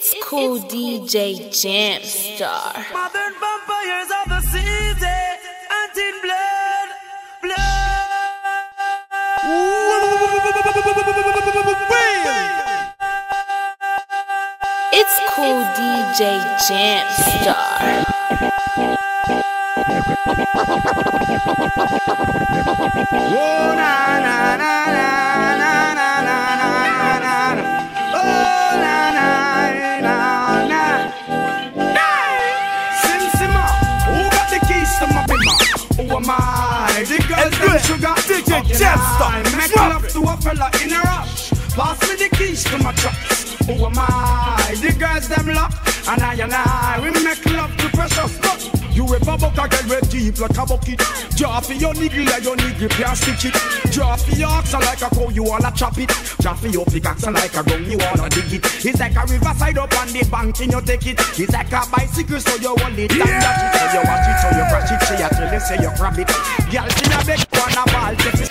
It's cool it's DJ Jamstar. Vampires of the and in blood, blood. It's cool DJ Jamstar. Oh, na, na, na, na, na, na, na sugar. DJ I Make love to a fella in a rush. Pass me the keys to my trucks. Who am I? The girls them lock. And I and I, we make love to precious. But you ever buck a girl with deep like a bucket? Draw your niggle like your niggle can't stitch it. Draw your ox like a cow, you wanna chop it. Draw your pickaxe like a gun, you wanna dig it. It's like a riverside up on the bank and you take it. It's like a bicycle, so you hold it and it. So you watch it, so you crash it, so you tell you, say you grab it. Girl, she a beg for a ball, take it.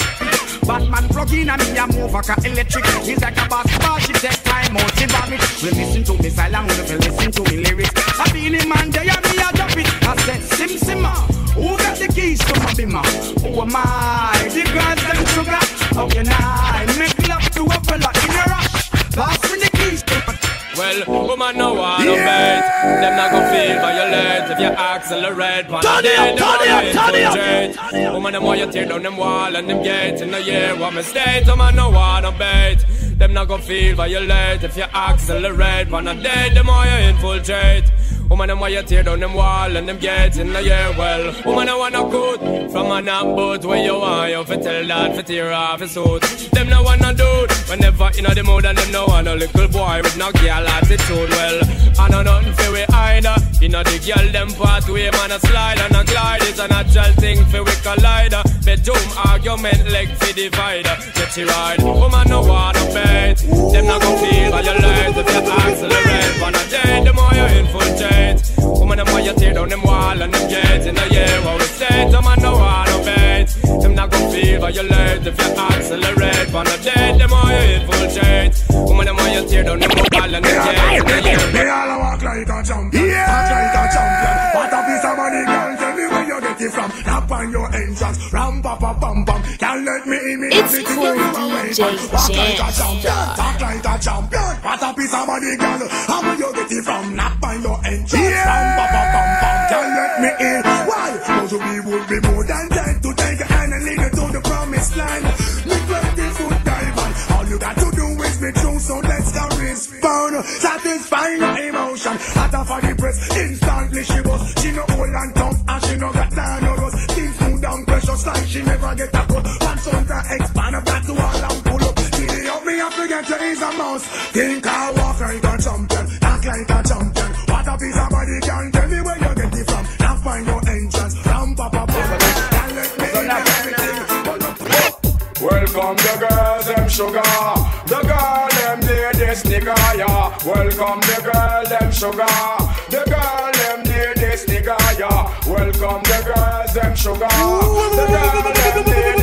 Batman plug in and me a move like a electric. It's like a basketball, she take time out, she vomit. We listen to me silent, will listen to me lyrics. I feel the man there, and me a drop it. I said, Sim Simma, who got the keys to my bimmer? Who am I? The girls them sugar. How can I make love to a fella in a rush? Pass Well, woman no want no bait. Them not gon' feel violate if you accelerate. Pan Turn it up, turn it up, turn it up. Woman them want you tear down them wall and them gates in the year. What me state, woman no want no bait. Them not gon' feel violate if you accelerate. Pan a day, them want you infiltrate. Woman, them why you tear down them wall and them gates in the year. Well, woman, I want no good from a knock boat where you want you fi tell that fi tear off his suit. Them no want no dude whenever know the mood and them no want no little boy with no girl attitude. Well, I know nothing fi we either. Know the girl them pathway man a slide and a glide. It's a natural thing fi we collide. Bedroom argument leg fi divider. Get you right, woman no want no bait. Them not gon' feel violate if you accelerate. On a day, the more you infiltrate. Woman, the more you tear down them wall and them gates in the year. What we say, them man no want no bait. Them not gon' feel violate if you accelerate. On a day, the more you infiltrate. Woman, the more you tear down them wall and them gates in the year. They all walk like a champion, walk like a champion. What a piece of money, girl. Tell me where you get it from. Knock on your entrance, ram pa pa pam pam. Can't let me in me. It's cool, you do away A talk like a champion. What a piece of money, girl. How where you get it from? Knock on your entrance, ram pa pa pam pam. Can't let me in. Why? Cause we would be more than dead to take your hand and lead you to the promised land. Me twenty foot diamond. All you got to do is be true, so let's go respond. Satisfy your emotion. Hotter for the press. Instantly she was. She no old and tough and she no got down no rust. Things smooth down precious like she never get a cut. To get you is a mouse. Think I walk like a champion. Act like a champion. What a piece of body can tell me where you get it from. Now find your entrance. Ram pa pa pa. Can't let me in everything. Pull up. Welcome the girls, them sugar. The girl, them need this nigga, yeah. Welcome the girl, them sugar. The girl, them need this nigga, yeah. Welcome the girls, them sugar. The girl, them need this nigga,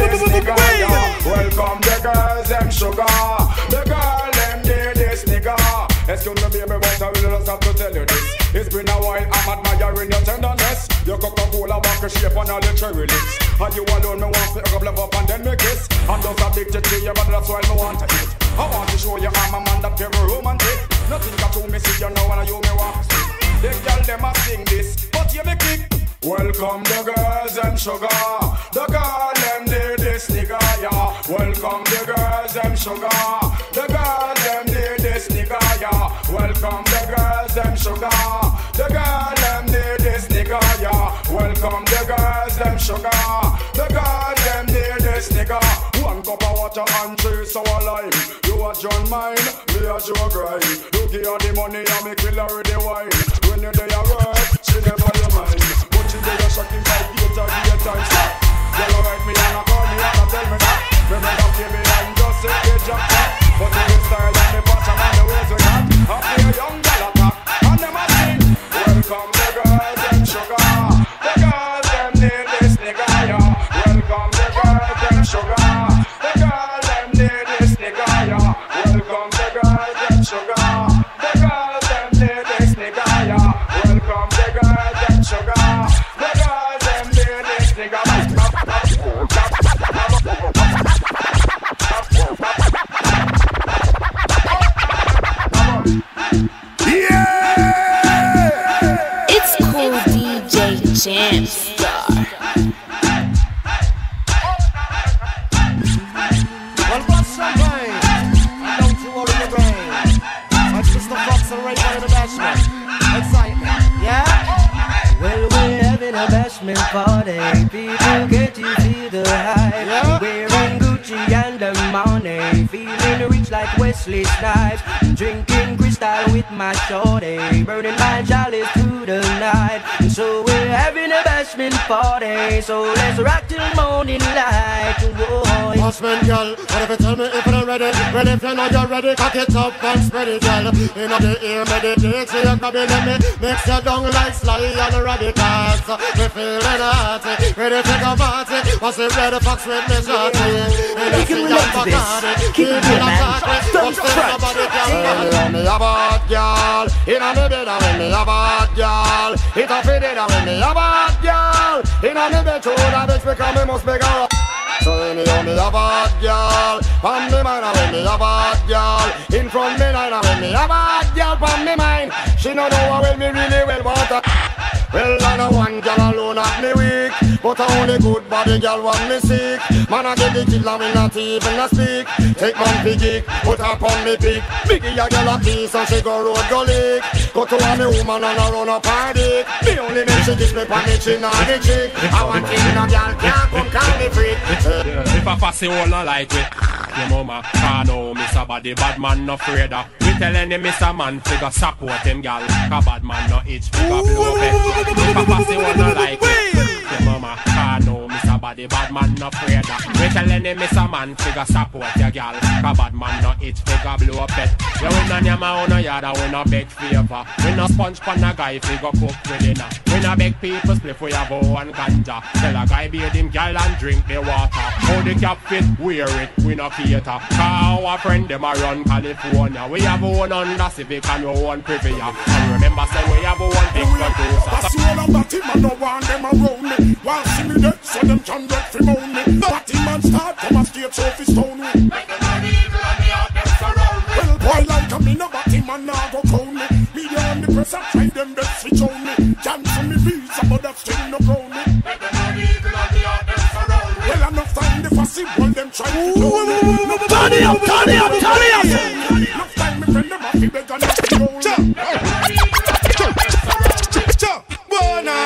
Welcome the girls, them sugar. The girl, them need this nigga. Excuse me, baby, but I really just have to tell you this. It's been a while, I'm admiring your tenderness. Your Coca-Cola vodka shape on all the cherry lips. And you alone, me want to pick up, up and then me kiss. I'm just addicted to you, but that's why me want to eat. I want to show you I'm a man that very romantic. Nothing got to me, see you know, and I you me want to see. The girl them a sing this, but you me kick. Welcome the girls and sugar. The girl them need this nigga, yeah. Welcome the girls them sugar. The girl them need this nigga, yeah. Welcome the girls them sugar. The girl them need this nigga, yeah. Welcome the girls them sugar. The girl them need this nigga. One cup of water and three sour lime. You a John mine, me a Joe grind. You give her the money and me kill her with the wine. When you there work, she never your mind. They just shut him like eight or eight time. They don't me down, I call me and tell so we're having a bashment party. So let's rock till morning light. Oh, Whoa. Bossman, girl, what if you tell me if you're ready? Ready if you know you're ready, cock it up and spread it, girl. In the ear, meditate, so you're grabbing at me. Mix your down like Sly and Radicals. We feeling hot, ready to go party. What's the red fox with me shorty? In the You can sea relate and to this. Bacardi. Keep it real, man. Don't What's the front. body, girl? Well, me a bad girl. Inna me bed, and when me a bad girl. It a fit it, and when me a bad girl. Inna me bed, true that bitch because me must be girl. So anyhow me a bad girl From me mind when me a bad girl In front me line when me a bad girl From me mind. She no know how well me really well want her well, I know one girl alone at me weak But I only good body girl want me sick. Man, I get the kill and me not even a speak. Take man piggy, put her on me pick. Biggie a girl a piece and she go road go lick. Go to a me woman and I run up her dick. Me only make she kiss me on the chin and the cheek I want in a girl can't come call me freak. If I pass it all no like it Your mama Can know Miss a body bad man no afraid tell any Mr. a man Figure support him gal Cause bad man no itch Figure blow If I pass it like it Your mama Can know Miss body bad man no afraid of. We tell any Miss a man Figure support your gal. Cause bad man no itch Figure blow up it. Yeah we no name our own yard And we no beg favor. We no sponge pan a guy Figure cook with dinner. We no beg people Split for your bow and ganja. Tell a guy bathe him gal and drink the water. How the cap fit, wear it, we no cater. Cause our friend them a run California. We have one under civic and we one privy And remember say we have one big producer Pass you all a batty man, no want them around me. Want see me dead, so them can get fi moan me. Batty man start from a state so fi stone me. Well, boy like a me no batty man now go crown me. Media and the press a try them best fi show me. Cancel me visa, but that still no crown me. Well, enough time the fussy wall them try to clone me. Turn it up, turn it up, turn it up. Enough time me friend them a fi beg and a fi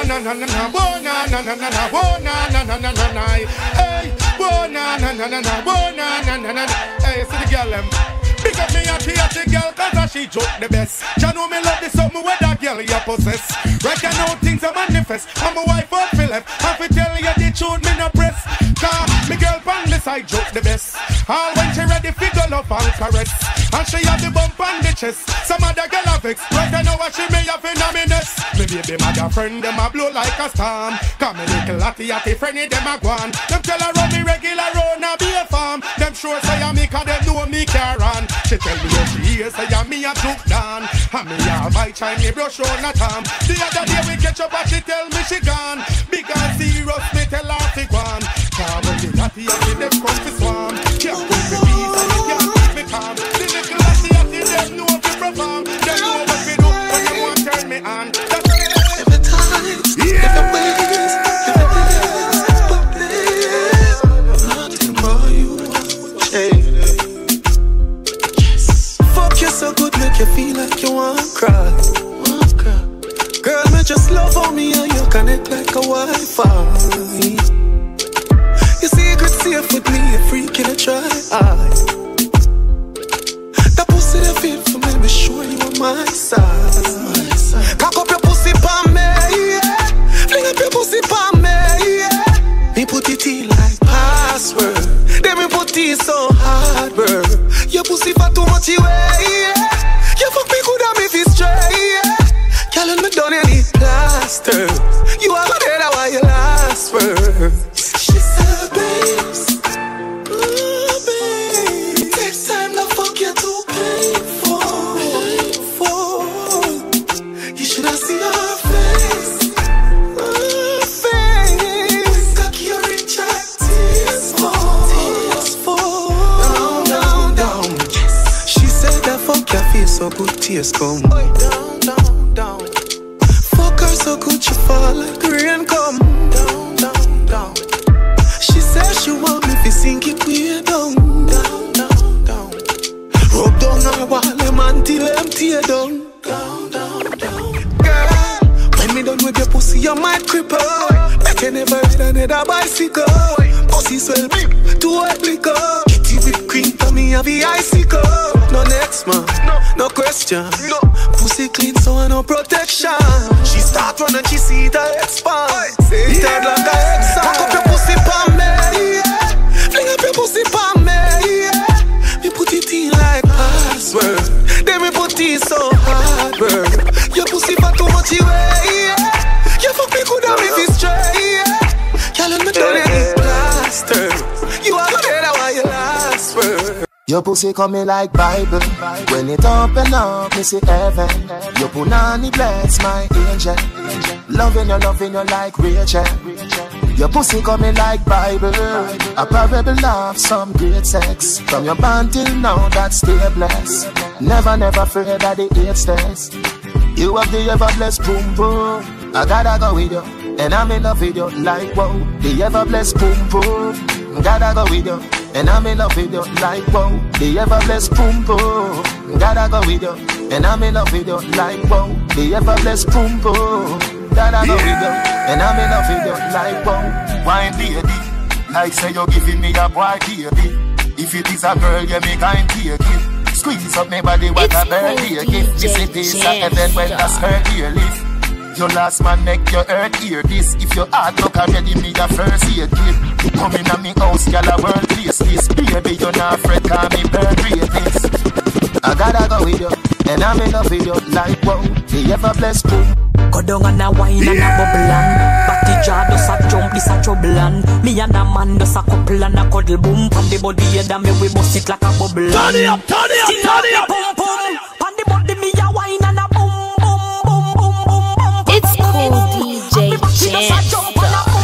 na na na na whoa, na na na na na, whoa, na na na na na na, hey, whoa, na na na na na, whoa, na na na na na, hey, see the girl them. Pick up me a the girl cause she joke the best. Ya know me love the something where that girl you possess. Right now things are manifest. I'm a wife for left. I fi tell you the truth me no press. Me girl pan the side joke the best. All when she ready fi go love and caress. And she have the bump on the chest. Some other girl have vex. Right know what she may have in a minute. Me baby mother friend them a blow like a storm. Come me little atty atty friendly them a gone. Them tell her run me regular round a be a farm. Them sure say I me cause them know me care on. She tell me what she hear say I me a took down. And me a buy Chinese me brush on a tom. The other day we catch up and she tell me she gone. Big and serious me tell her. Cause when the atty atty them come to swarm. Can't put me peace can't keep me calm. The little atty atty them know to perform. Them know what we do when they want turn me on. That's Every time, every ways, every day, but this, nothing you change. Fuck you so good, make you feel like you want to cry. Girl, me just love on me and you connect like a Wi-Fi. Secret safe with me, a freak in a try. That pussy that feel for me, be sure you on my side. Cock up your pussy pa me, yeah. Fling up your pussy pa me, yeah. Me put it in like password. Then me put it so hard, bro. Your pussy for too much yeah. Face come. Down, down, down. Fuck her so good she fall like rain come down, down, down. She says she want me to sink it way down, down, down, down. Rub down her wall them until them tear down, down, down, down. Girl, when me done with your pussy, you might cripple. Like you never ride another bicycle. Pussy swell too hot liquor. You whipped cream for me, have the icicle. No next man, no question. Pussy clean, so I no protection. She start running, she see the expand. Say it like a. Your pussy coming like Bible. When it open up, me see heaven. Your punani bless my angel. Loving you, loving you like Rachel. Your pussy coming like Bible. A parable of some great sex. From your band till now, that stay blessed. Never, never afraid of the stairs. You have the ever blessed boom boom. I gotta go with you, and I'm in love with you like wow. The ever blessed boom boom. Gotta go with you, and I'm in love with you like wow. The ever blessed boom boom. Gotta go with you, and I'm in love with you like wow. The ever blessed boom boom. Gotta go with you, and I'm in love with you like wow. Wine lady, like say you're giving me a boy baby. If it is a girl, you me kind take it. Squeeze up my body, what It's a birthday cool, gift. Me DJ say this a heaven when the skirt here lift. Your last man make your earth hear this. If your heart look already, me your first year kid. Come in a me house, gyal a world place this. Baby, you're not fret, call me burn greatness. I gotta go with you, and I'm in love with you like wow. The ever blessed boom. Go down and a wine and a bubble and Batty jaw does a jump, this a trouble and Me and a man does a couple and a cuddle boom Pan the body head and me we bust it like a bubble Turn it up, turn it up, Skin turn it up. Boom, boom Pan the body me a wine and a DJ Jamstar.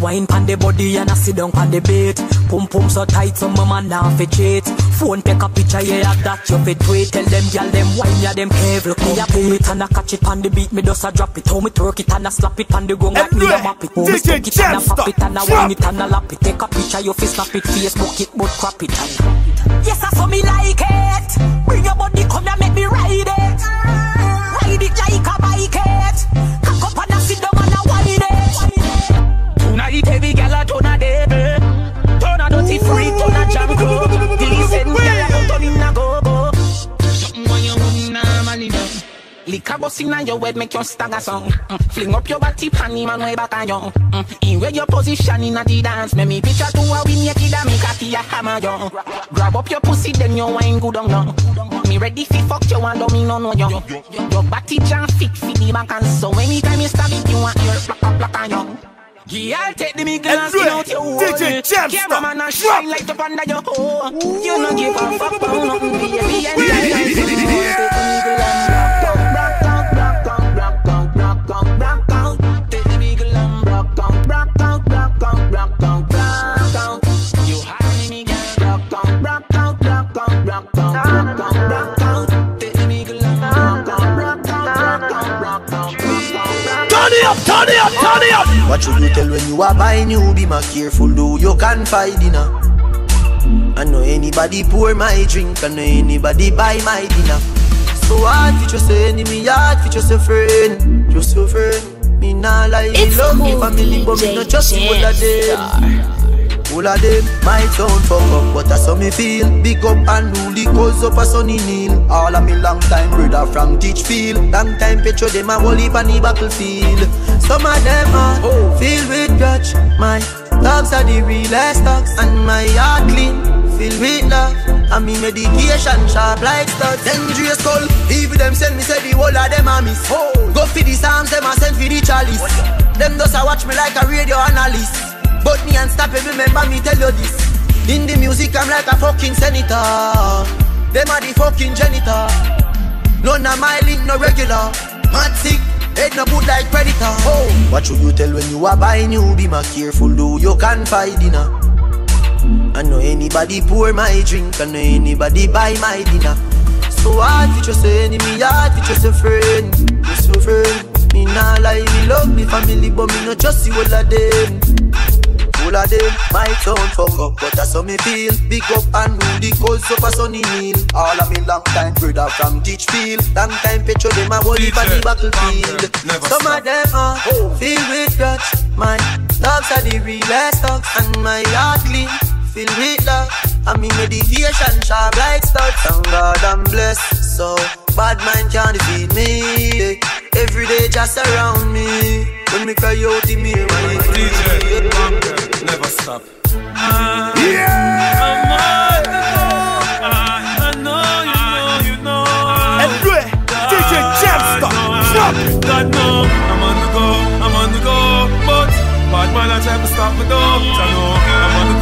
Wine pan the body and I sit down pan the bait Pum pum so tight so my man now fi cheat. Phone take a picture yeah that you fit tweet. Tell them gyal them wine yeah them cave Look me a pull it and I catch it pan the beat Me just a drop it. How me twerk it and I slap it pan the gong like me a map it. How me DJ stick it and I pop it and I wine it and I lap it. Take a picture you fi snap it Facebook it but crap it and Yes I saw me like it. Bring your body come and make me ride it Cock up and I sit down and I wine it. Tonight every gal a turn bust inna your head make your stagger song mm. Fling up your body panty man way back on you mm. In where your position inna the dance Make me picture to a win naked and make a tea a hammer you Grab up your pussy then your wine good on you Me ready fi fuck you and don't me no know you Your body jam fit fi the back and so Anytime you stab it you want your black black on you yeah, take the big glass Andrew, out your hole. DJ Jamstar, Cameraman a shine light up under your hole. You no give a fuck about nothing, baby. And I like you. Take the eagle and Turn it up, turn it up, turn it up. What should you tell when you are buying you? Be more careful, though you can find dinner. I know anybody pour my drink, I know anybody buy my dinner. So hard just a enemy, hard just a friend, just a friend. Me nah lie, It's love me family, but me no DJ trust all of them. All of them my sound fuck up, but that's how me feel. Big up and rule cause up a sunny kneel. All of me long time brother from Teachfield. Long time petro them a whole heap on the battlefield. Some of them are filled with grudge. My dogs are the realest dogs, and my heart clean, filled with love. And me medication sharp like studs. Dangerous call, even them send me say the whole of them a miss. Go for the psalms, them a send for the chalice. Them just a watch me like a radio analyst. But me unstoppable, remember me tell you this In the music I'm like a fucking senator Them are the fucking janitor None of my link no regular Mad sick, head no good like predator oh. What should you tell when you are buying you? Be more careful do you can find dinner I know anybody pour my drink, I know anybody buy my dinner so hard, you just say enemy, hard, you just a friend, just a friend. Me nah lie, me love me family, but me not just see all of them. All of them my sound fuck up, but that's how me feel. Big up and rule the up a sunny hill. All of me long time brother from Ditchfield. Long time petrol them a whole heap on the battlefield. Some of them are filled with grudge. My dogs are the realest dogs, and my heart clean. Filled with love, and me meditation sharp like studs. Thank God I'm blessed, so bad mind can't defeat me. Every day just around me. When me cry out in me, my DJ, never stop. DJ Jamstar, drop it. God know, I'm on the go, I'm on the go, but bad man I try to stop me though. I know, I'm on the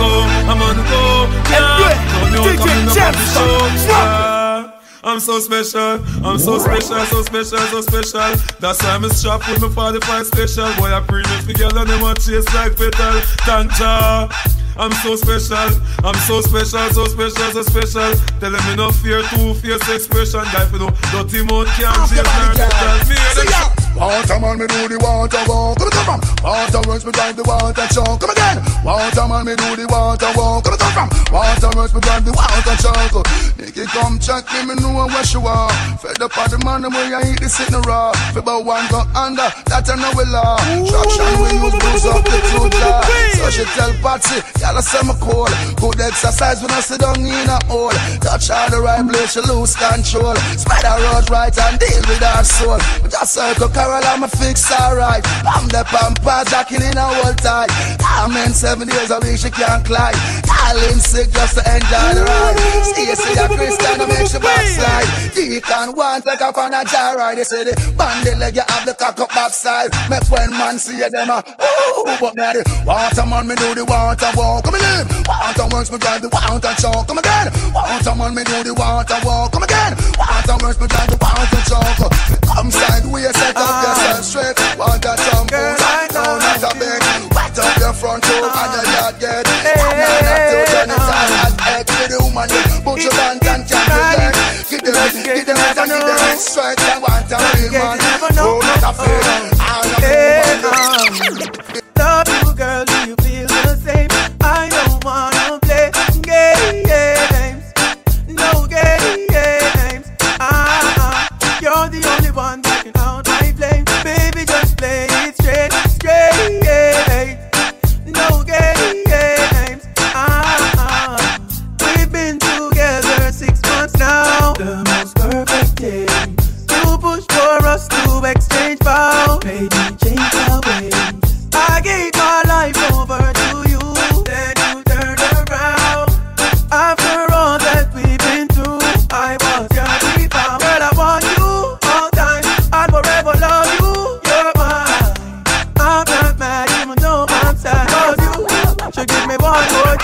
go, I'm on the go. Yeah, DJ coming up on the show. Yeah. I'm so special, I'm so special, so special, so special. That's why I'm strapped with my 45 special. Boy, I premium together and them a chase like petal. Thank Jah. I'm so special, I'm so special, so special, so special. Tell them me no fear, two fierce expression. Guy, you know, dirty mouth can't chase like petal. Me and them Water man, me do the water walk. Come come from. Water me drive the water show. Come again. Water man, me do the water walk. Come come from. Water me drive the water show. Nicky come check me, me know where she are. Fed up on the man, where you eat the sitting raw. Fi about one go under, that I know we law. Traction we use booze up the two jar. So she tell Patsy, y'all a say me cool. Good exercise when I sit down in a hole. Touch all the right place, she lose control. Spider road right and deal with her soul. We just circle Carol, I'm a fix alright. I'm the pampas, jacking in a whole time. I'm in seven days a week, she can't climb. Calling sick just to enjoy the ride. See you see a Christian to make she backslide. Deacon want like a fan of jar ride. They say the bandit leg you have the cock up backside. Make when man see you them a ooh, but the water man me do the water walk. Come in, water works me drive the water chalk. Come again, water man me do the water walk. Come again, water works me drive the water chalk. Come sideways, set up yourself straight. Water jump, no, not a big. Wet up your front door and your yard get. And then after turn it on and head to the woman. Put your band and can't forget. Give them it, give them it, and give them it straight. I want a real man. Oh, not a fake. I'm a woman.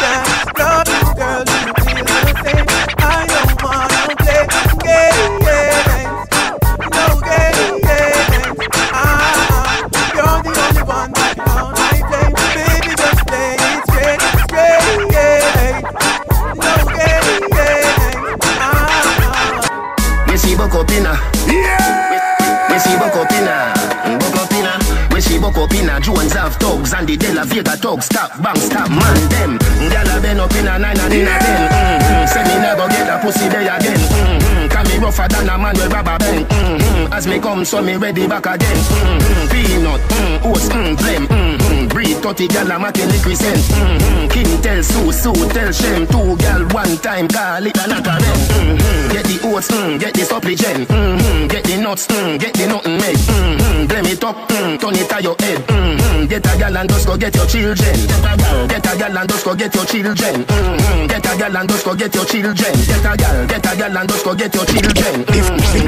One so me ready back again. Mm-hmm. Peanut, mm, oats, mm, blem. Mm-hmm. Breed 30 gyal a make liquid scent. Mm-hmm. King tell Sue, Sue tell Shem. Two gyal one time call it a knock a mm-hmm. Get the oats, mm, get the supplement. Mm-hmm. Get the nuts, mm, get the nothing made. Mm-hmm. Blem it up, mm, turn it to your head. Mm-hmm. Get a gyal and just go get your children. Get a a gyal and just go get your children. Mm-hmm. Get a gyal and just go get your children. Get a gyal, get a gyal and just go get your children. If get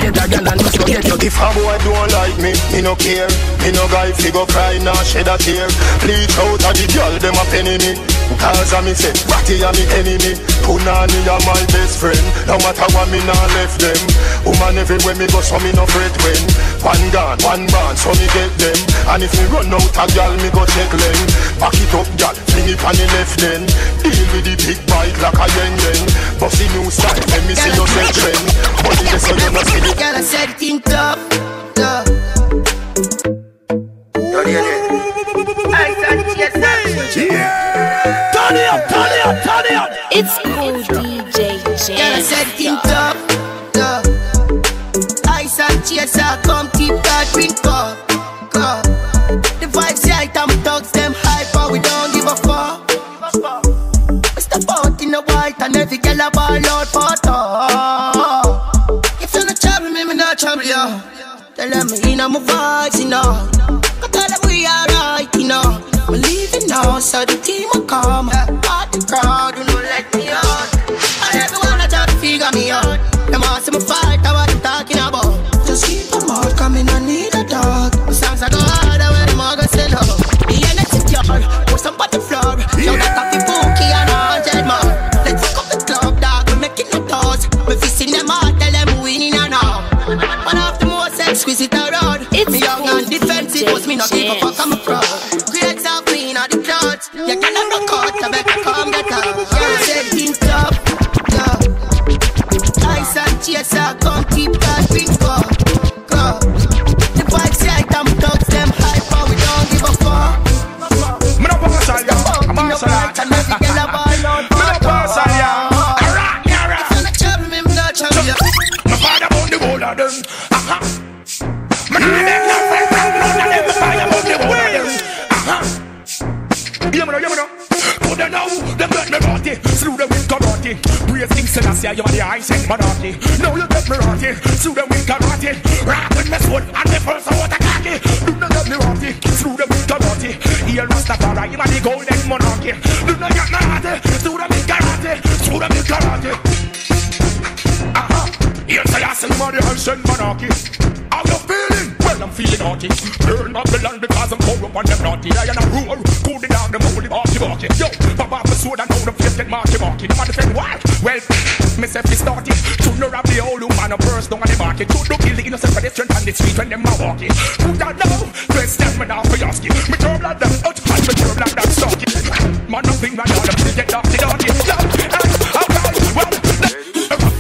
If a boy don't like me, me no care. Me no guy fi go cry, nah shed a tear. Bleach out of the girl, them a penny me. Cause I me say, Ratty a me enemy. Punani a my best friend. No matter what me nah left them. Woman everywhere me go, so me no fret when. One gun, one band, so me get them. And if me run out a girl, me go check them. Back it up, girl, fling it on the left then. Deal with the big bite like a yen yen. Bossy new style, let me see your section. Body this so you not see Girl, I said it in tough, tough. Turn it up, turn it up, turn it up. It's cool DJ Girl, I said it in Jam. tough, tough. Ice and chaser, come keep that drink up, up. The vibes right, I'm thugs, them hype, but we don't give a fuck. We step out in the white and every girl a ball out for talk. If you not trouble me, me not trouble you. Tell them in my vibes, you know. Go tell them we alright, you know. We leaving now, so the team will come. Out the crowd, And come keep that drink up, go. The vibes right, I'm thugs, them hype, but we don't give a fuck. Me no partial, yo. I'm partial. And every girl a ball out Me no for partial, yo. talk. Alright, alright. If you not trouble me, me not trouble. My father born the whole of them. Aha. Me nah make no friend from none of them. My father born the whole of them. Aha. Yeah, me know, yeah, me know. Put them now, them let me rotty. Slew them with karate. In a say, you are the and monarchy. Here Rastafari, you are the golden monarchy. Do not get rotty. Slew them with karate. Slew them with karate. Aha. Here say I sing money and send monarchy. How you feeling? Well, I'm feeling naughty. Turn up the land because I'm corrupt and them naughty. I and I roar. Cool the dog, them holy barky barky. Yo, pop off the sword and now the face get marky marky. Them a defend why? Well, me say fi started. Should not have the old woman a burst down on the market. Should not kill the innocent pedestrian on the street when them a walking. Who that now? Question me now for asking. Me turn blood them out and me turn blood them stalking. Man, nothing right now. Them get dark, the darky. Yo, hey, alright, well.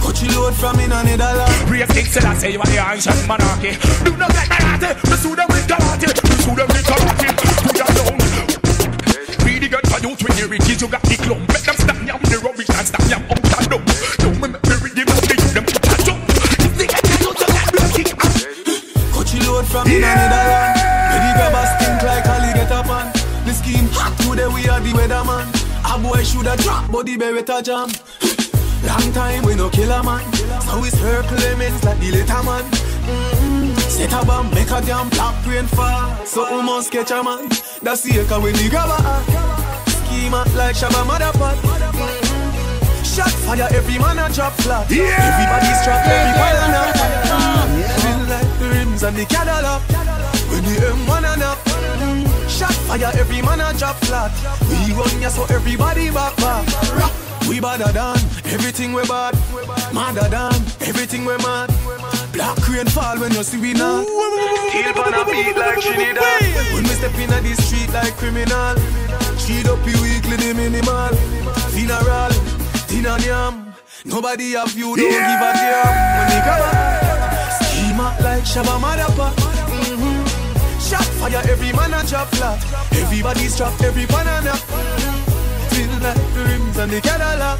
Cut you load from in a Netherlands. Brave King said I say you are the ancient monarchy. Do not get karate, me sue them with karate, me sue them with karate. Put that down. Really good for you to hear it, you got the clump. Make them stop yam the rubbish and stop yam Cut you load from in a Netherlands. Where the grabbers stink like alligator pan. The scheme hot today we are the weatherman. A boy shoulda drop, but the beretta jam. Long time we no kill a man. So it's her claimants like the later man. Mm-hmm. Set a bomb, make a damn black rain fall. So we must catch a man. That's the echo when the grabber. Scheme act like Shabba Motherpot. Mm-hmm. Shot fire, every man a drop flat. Everybody's trapped, everybody on a Feel like and the Cadillac. When the M1 and up. Shot fire, every man a drop flat. We run ya so everybody back back. Rock. We badder than everything we bad. Madder than everything we mad. Black rain fall when you see we not. Kill pan a beat like Trinidad. When we step in the street like criminal. Cheat up you weekly the minimal. Funeral, dinner yam. Nobody have you, don't give a damn. When they come Schema like Shabba Madapa. Mm-hmm. Shot fire, every man a drop flat. Everybody's trapped, every banana. Feel like the rims and the Cadillac.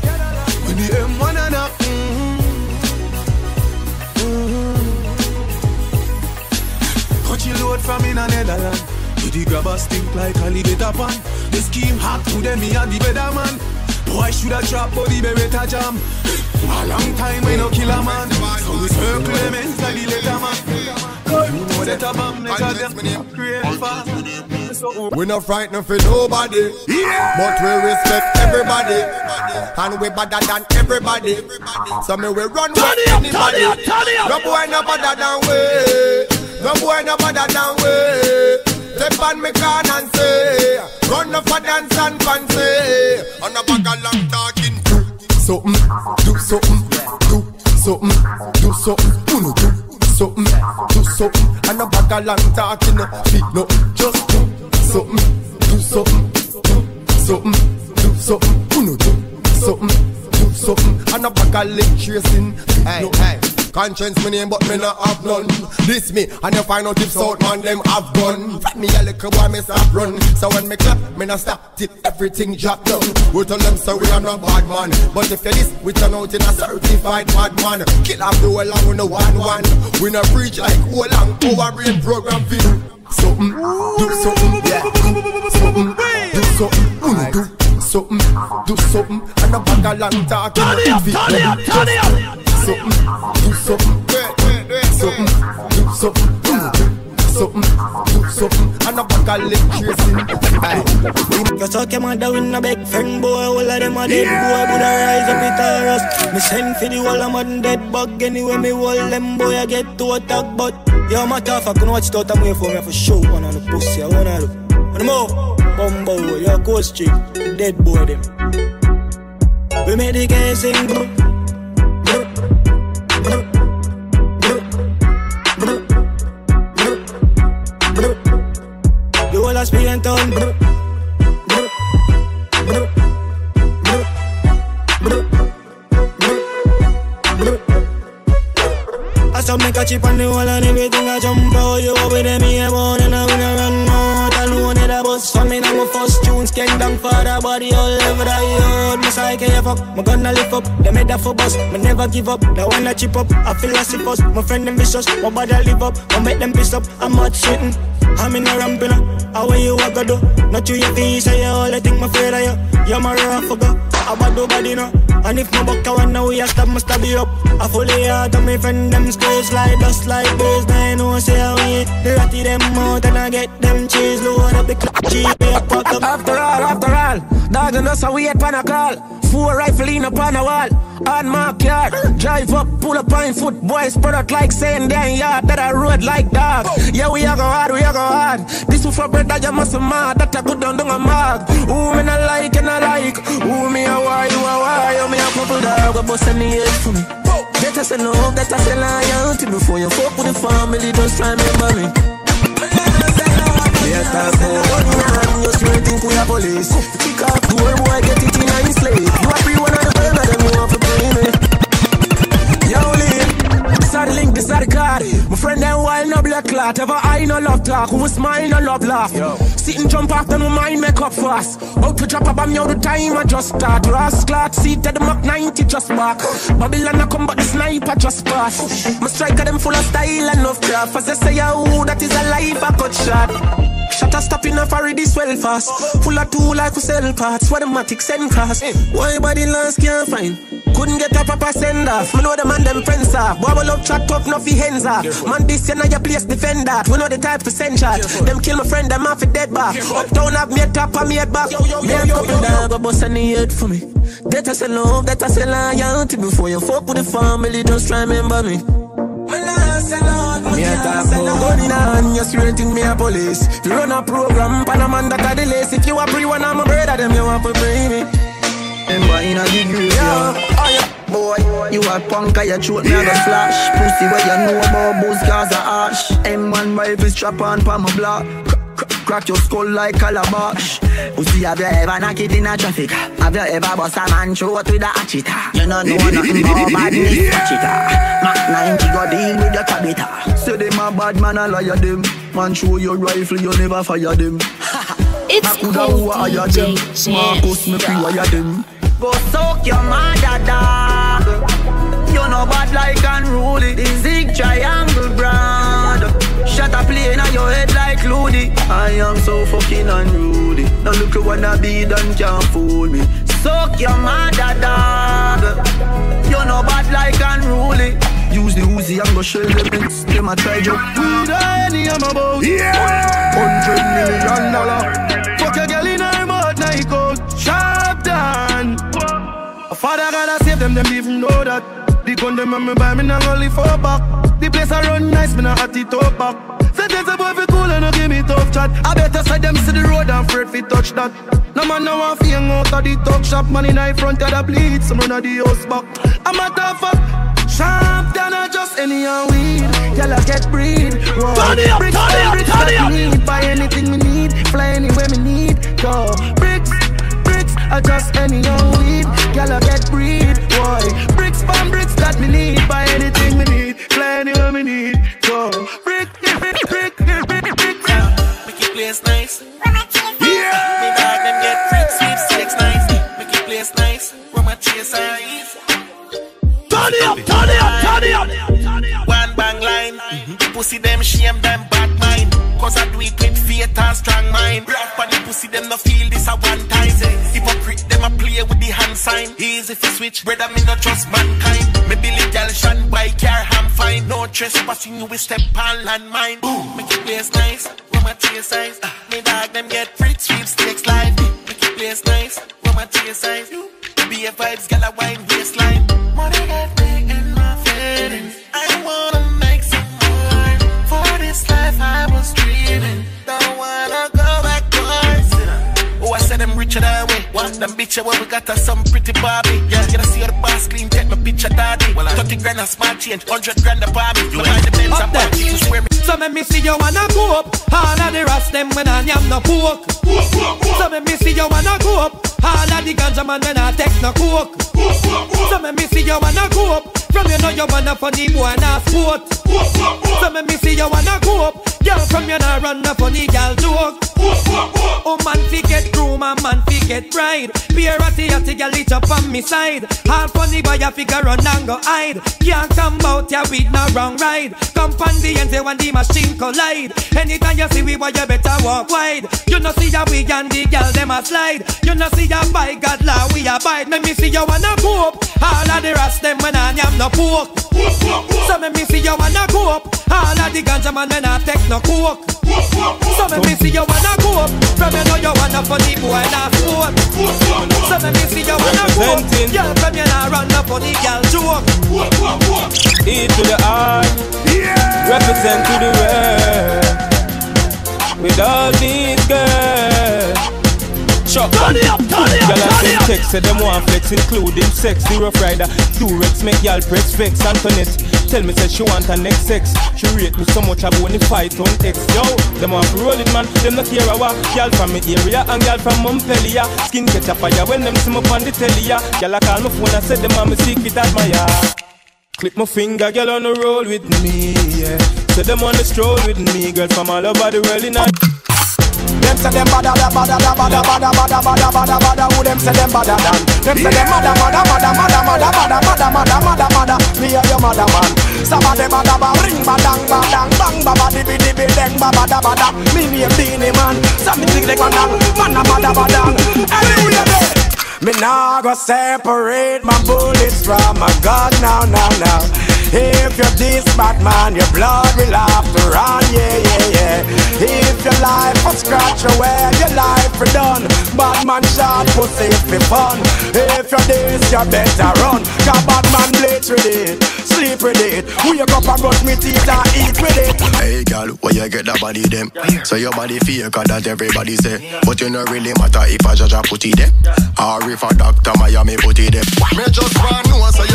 When the M1 and up. Mm-hmm. Load from in a Netherlands. With the grabber stink like alligator pan. The scheme hot to them, me and the better man. Boy should have dropped body beretta jam. A long time we no kill a man. So we circle them in like the later man. You know that a bomb make a them create fast. We not frightened for nobody, yeah. but we respect everybody, and we better than everybody. So me we run with anybody. No boy no better than we. No boy no better than we. Step on me can and say, run up for dance and fancy. On a bag of long talking. Something, do something, do something, do something, uno do something, do something. And a bag of long talking, feet no, just do something, do something, do something, do something, uno do something, do something. And a bag of leg tracing, hey, hey. Conscience me name but me not have none. This me and you find out if South man them have gun. From me a little boy me stop run. So when me clap me not stop till everything drop down. We tell them so we are not bad man. But if you this we turn out in a certified bad man. Kill off the whole and we no one one. We no preach like whole long our brain program for Something, do something, yeah. Something, do something, do? Something, do something, and a bag of long talk. Turn it up, turn it up, turn it up. Something, do something, something, do something, something, do something, and a bag of leg tracing. You talk your mother with a big friend boy, all of them a dead boy, I rise up with a rust. Me send for the whole of them dead bug anyway. Me hold them boy, I get to attack, but yo, my tough, I can watch out and wait for me for show. One on the pussy, I wanna do. One more. Bumbo, your ghost chick, dead boy them. We made the guys sing. Tongue. I saw me catch it on the wall and everything I jump out. You over there, me a born and I win a run first tunes King down for the body all over the yard Me psyche a fuck, me gonna lift up. They made that for bus, me never give up. They wanna chip up, I feel like us My friend them vicious, my body live up. I make them piss up, I'm hot shitting. I'm in a ramping How way you walk a do? Not you your face, you all I think my afraid of you. You're my rough I bad do body now And if my buck I wanna we a stab, me stab you up. I fully out of me friend them squares like dust like birds Now I know say I wait. The ratty them out and I get them cheese. Load up the G After all, after all, dog and us a wait pan a call. Four rifle in upon a wall, on my car. Drive up, pull up on foot, boys spread out like saying damn yard that I road like dog. Yeah, we a go hard, we a go hard. This one for bread that you must mad, that I good down down a mag. Who me not like and I like, who me a why, you a why, you me a couple dog, a bust any head for me. That I say love, that I say loyalty Before you fuck with the family, just try me Yes, Say, one man, you swear think we are police Kick off door, boy, get it in a slave You are free one of the them you want to pay me Yo, Lee, are the link, this are the card My friend them wild, no black clot Ever I no love talk, who smile, no love laugh. Sit and jump off, then my mind make up fast. Out to drop a bomb, yo, the time I just start. Ross clot, seat at the Mach 90 just back. Babylon I come, but the sniper just pass. My striker them full of style and of craft. As I say, oh, that is a life I cut shot. Shut a stop in a furry this well fast. Full of two like we sell parts. What the matic send cross. Why body last can't find? Couldn't get a proper send off. Me know the man them friends are. Bubble up chat up, no fi hands off. Man this you know your place defend that. We know the type to send shot. Them kill my friend, them off a dead back. Uptown have me a top and me a back. Me a couple dog, but bust any head for me. That I say love, that I say loyalty. Before you fuck with the family, just try remember me. Me a talk about gun in hand, you swear think me a police You run a program, pan a man that a delay If you a pre one, I'm a brother, them you want to bring me Remember in a degree, yeah. Oh, yeah. Boy, you a punk, I a throat, me a flash Pussy where you know about booze, cause a ash M1 rifle strap on pa my block Crack your skull like calabash Pussy, have you ever knock it in a traffic? Have you ever bust a man throat with a hatcheta? You don't know nothing about badness, watch it Mac 90 go deal with your tabita Say them a bad man, I liar them Man show your rifle, you never fire them It's I coulda wire them Marcus, me pre-wire them Go soak your mother dog You know bad like unruly The zig triangle brand. Shut a plane on your head like Looney I am so fucking unruly. Now look at what I be done can't fool me. Soak your mother dog You know bad like unruly Use the Uzi and go shell them in Them a try joke the any I'm about Yeah Hundred million dollar Fuck a girl in her mouth night coat Sharp down A father gotta save them, them even know that The gun them and me buy me now only for back The place I run nice, me not hot it up back. Sentence a boy fi cool and no give me tough chat. I better side them see the road and afraid fi touch that. No man no want fi hang out of the talk shop. Man in the front of the bleed, some run of the house back. I'm a tough fuck. Sharp than a just any old weed. Y'all get breed. Whoa. Turn it up, bricks, turn it up, bricks turn it up. need. Buy anything we need. Fly anywhere we need. Go. Bricks, bricks are just any old weed. Y'all get breed. Boy. Bricks, pan bricks step on landmine. Boom, make it place nice. Where my chase eyes. Uh, me dog them get free sweepstakes live. Make it place nice. Where my chase eyes. Be a vibes, gal a wine waistline. Money got me in my feelings. I wanna make some more. For this life I was dreaming. Don't wanna go backwards. Oh, I said I'm richer that way. What? Them bitch where we got us some pretty Barbie. Yeah, you see the boss clean, take my picture daddy. Well, 30 grand a smart change, 100 grand a Barbie. Them when I am no pork So me me see you wanna go up. All of the ganja man when I take no coke. So me me see you wanna go up. From you know you wanna funny boy and sport. So me me see you wanna go up. Girl from you nah run no funny girl joke Oh man fi get groom and man fi get bride. Be a ratty ratty girl it up on me side. All funny boy a figure run and go hide. Can't come out ya with no wrong ride. Come on the end when the machine collide. Anytime you see we boy you better walk wide. You know see ya we and the girl them a slide. You know see ya by God law we abide. Me me see you wanna go All of the rest them when I am no pork So me me see you wanna up All of the ganja man when I take no coke. So me me see you wanna go up. From you know you wanna funny boy and sport So me me see you wanna go up. Girl from you nah run no funny girl joke E to the R, represent to the world. With all these girls. Chuck Turn it up, turn it up, turn it up. text, say them want flex, including sex. The rough rider, two rex, make y'all press vex. Antoinette, tell me say she want her next sex. She rate me so much, I go in the fight on X. Yo, them want roll it, man. Them not care what. Girl from me area and girl from Montpellier. Skin catch a fire when them see me on the telly. ya. Girl, I call my phone and say them want me secret admire. Clip my finger, girl on the roll with me, yeah. So them on the stroll with me, girl from all over the world in a Them say them bada da bada da bada bada bada bada bada bada Who them say them bada dan Them say them mada mada mada mada mada mada mada mada mada mada Me and your mother man Sabba de bada ba ring badang badang bang baba di bi di bi deng ba bada bada Me name Beenie Man Some think they badang man a bada badang Anyway there me nah go separate my bullets from my gun now, now, now. If you're this bad man, your blood will have to run, yeah, yeah, yeah. If your life was scratch away, your life for done. Bad man shot pussy for fun. If you're this, you better run. Cause bad man bleach with it, sleep with it. Wake up and brush me teeth and eat with it. Hey girl, where you get that body them? So your body fake, cause that everybody say. But you no really matter if I judge a put it there. Or if a doctor Miami put it there. Me just want know so you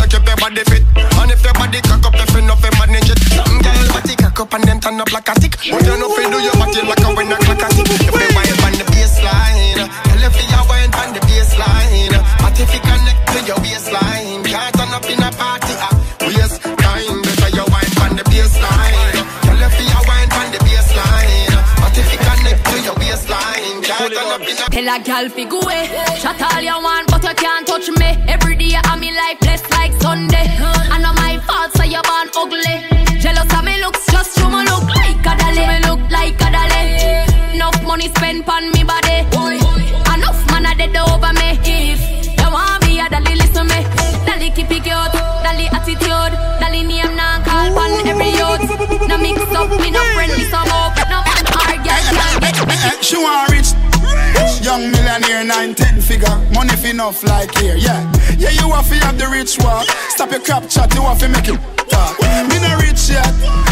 up and up like a tick. But you know fi do your body like a winner clock a tick. You wine on the baseline, tell you wine on the baseline. But if you connect to your waistline, can't turn up in a party. Ah, waste time, better you wine on the baseline. Tell you wine on the baseline. But if you connect to your waistline, can't turn up in a Tell a gal fi go away. Shut all you want, but you can't touch me. Every day I'm in life blessed like Sunday. I know my fault, so you born ugly. Like a dolly. Me look like a dolly. Enough money spent on me body. Enough man a dead over me. If you want me, a dolly listen me. Dolly keep it cute, dolly attitude, dolly name now call pon every youth. No mix up, me no friend, me some up. No man or girl. She want rich. Young millionaire, nine, ten. Money fi enough like here, yeah. Yeah, you have have the rich walk. Stop your crap chat, you have to make it. talk. Me no rich yet,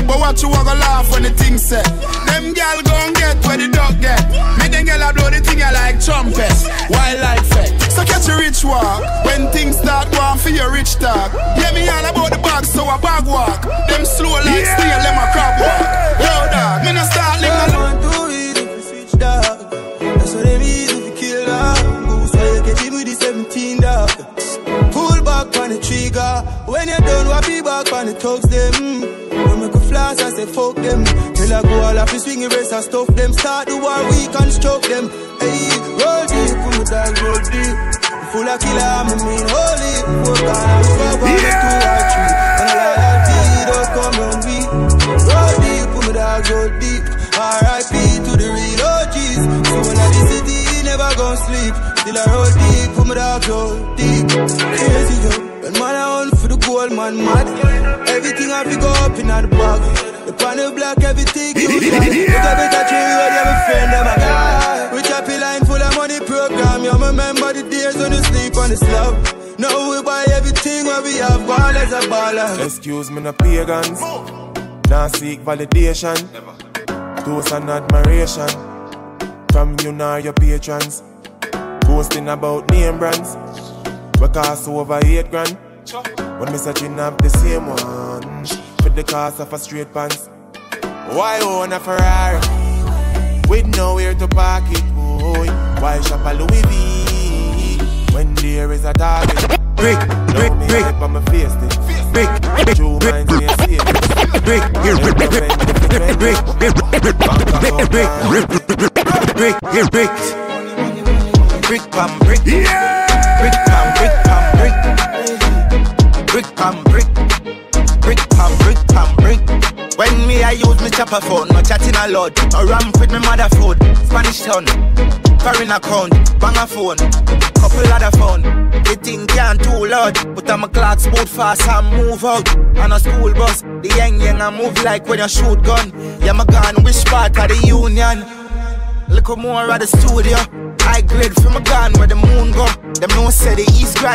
but what you wanna laugh when the thing set? Them gal gon' get where the dog get. Me then gal blow the thing I like trumpets, wildlife effect. So catch a rich walk when things start going for your rich talk. Yeah, me all about the bag, so I bag walk. Them slow like yeah. Fuck them. Till I go all up, swing erase and stuff them. Start the war, we construct them. Hey, roll deep, put my dog roll deep. Full of killer, I'm a mean holy. Four guys, four by yeah. two or three. And loyalty, don't come on me. Roll deep, put my dog roll deep. R.I.P. to the real OGs. So when I the city, never gon' sleep. Till I roll deep, put my dog roll deep. Crazy yo. When man I hunt for the gold, man mad. Everything I pick up in the bag. The panel black, everything you got. Look a bit of tree road, yeah, my friend, them a guy. With happy line full of money program. You remember the days when you sleep on the slab. Now we buy everything where we have ball as a baller. Excuse me, no pagans. Now seek validation. Toast and admiration. From you nor your patrons. Boasting about name brands. We cost over eight grand. When me searching up the same one. For the cost of a straight pants. Why own a Ferrari? With nowhere to park it, boy. Why shop a Louis V? When there is a target. Brick, brick, brick. But my face this. Brick, brick, Two minds me see it. Brick, brick, brick, brick, brick, brick, brick, pam, brick, yeah, brick, pam, brick, pam, brick, brick, pam, brick, brick, pam, brick, pam, brick. When me I use me chopper phone, no chatting a lot. No ramp with me mother food, Spanish town, foreign account, a phone, couple other phone. The thing can't too loud, but I'm a clock boot fast and move out. On a school bus, the young young I move like when you shoot gun. Yeah, my gun, which part of the union? Look more at the studio. High grade from a gun where the moon go. Them no say the east grind.